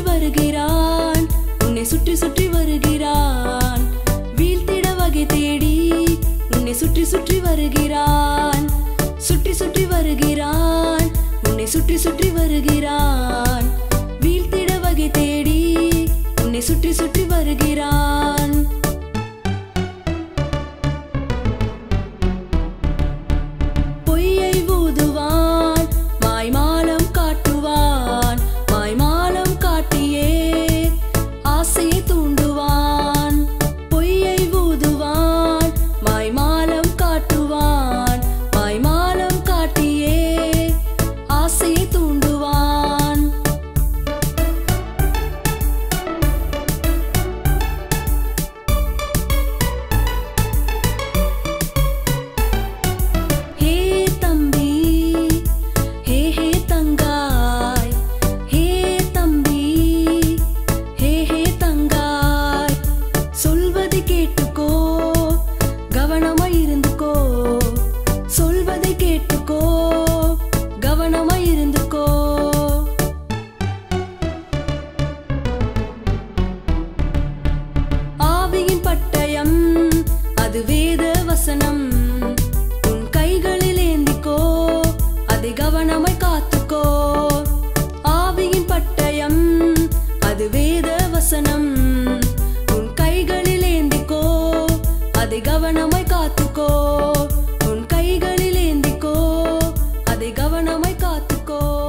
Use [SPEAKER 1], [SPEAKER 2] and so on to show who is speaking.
[SPEAKER 1] சுற்றி வருகிறான். உன்னை சுற்றி சுற்றி வருகிறான். வீழ்த்திட வகை தேடி உன்னை சுற்றி சுற்றி வருகிறான். சுற்றி சுற்றி வருகிறான். உன்னை சுற்றி சுற்றி வருகிறான். வீழ்த்திட வகை தேடி சாசனம் உன் கைகளில் ஏந்திக்கோ அதை கவனமாய் காத்துக்கோ. ஆவியின் பட்டயம் அது வேத வசனம். உன் கைகளில் ஏந்திக்கோ அதை கவனமாய் காத்துக்கோ. உன் கைகளில் ஏந்திக்கோ அதை கவனமாய் காத்துக்கோ.